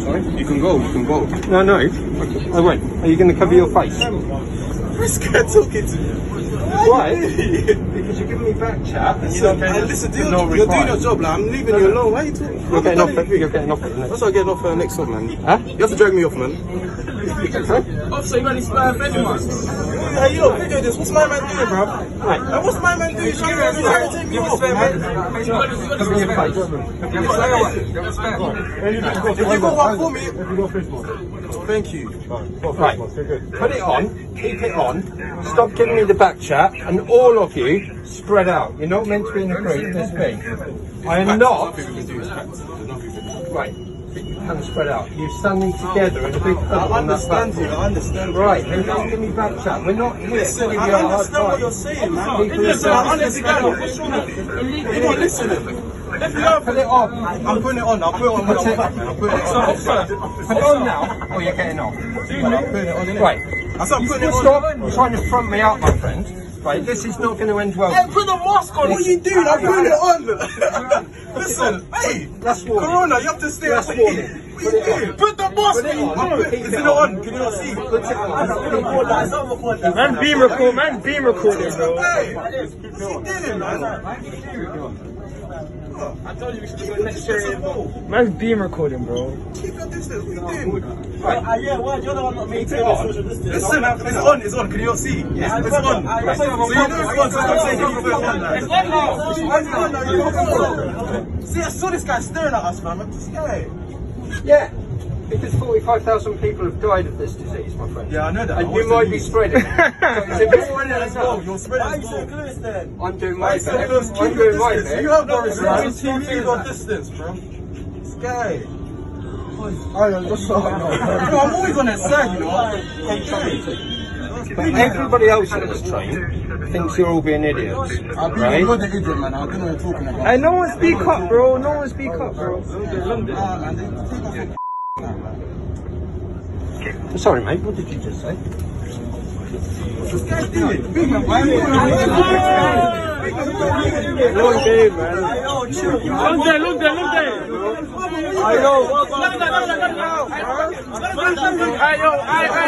Sorry? You can go, you can go. No, no. Oh, I won't. Are you going to cover your face? I'm scared talking to you. Why? because you're giving me back chat and you don't Listen, listen, do your, no you're doing your job, like, I'm leaving you alone. Why are you talking? You're getting off. You're getting off. That's why I'm getting off uh, next up, man. Huh? You have to drag me off, man. Officer, you got any spare venomous? Hey, yo, video this. What's my man doing, bro? Right. Hey, what's my man doing? She's trying to take me off, man. Cover your face. If you got one for me. Thank you. Right. Put it on. Keep it on. Stop giving me the back chat. And all of you, spread out. You're not meant to be in a group this big. I am not. Nothing we can do is facts. There's nothing we can do. Right. You can spread out. You're standing oh, together in a big I huddle that understand you. I understand. you. Right, then don't give me back chat. We're not here to Listen, give you I a hard understand what time. you're saying, man. People Listen, I understand. What's wrong with you? You're not listening. Let me know. Put it on. I'm putting it on. I'll put it on when Put I'm it- back, man. I'm putting it on. Put it on now, or you're getting off. I'm putting it on, innit? Right. I said I'm putting it on. stop trying to front me out, my friend. Right, this is not going to end well. Hey, put the mask on. What are you doing? I'm putting it on. Listen, hey, That's warning. Corona, you have to stay That's warning. What are you doing? Put the mask Put it on. on. Is it it on? Can you not see? Put it on. Man, beam record, man, beam recording, bro. Hey, what's he doing, man? I told you we should do it next year. Man's beam recording, bro. Keep your distance. What are you doing? Uh, yeah, why? You're the one not maintaining social distance. Listen, it's on. It's on. Can you not see? It's, it's on. So you know it's on. So stop saying you put on. It's on now. It's on now. See, I saw this guy staring at us, man. I'm just scared. Yeah, because 45,000 people have died of this disease, my friend. Yeah, I know that. And I you might be news. spreading. it. So it's You're spreading it as well. You're spreading Why are it you so close then? I'm doing my you so best. close? I'm Keep your doing my distance. best. You have no respect. Right. Keep your distance, bro. Sky. No, I'm always on that side, you know. But everybody else on this train thinks you're all being idiots. Right? the idiot, man. I don't know what you're talking about. Hey, no one speak up, bro. No one speak up, bro. Sorry, mate, what did you just say? Long day, man. Long day, long day, long day. I know. Hey, yo, hey, hey. How's it going? Don't see that. Whoa, whoa,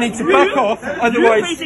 need to back off, otherwise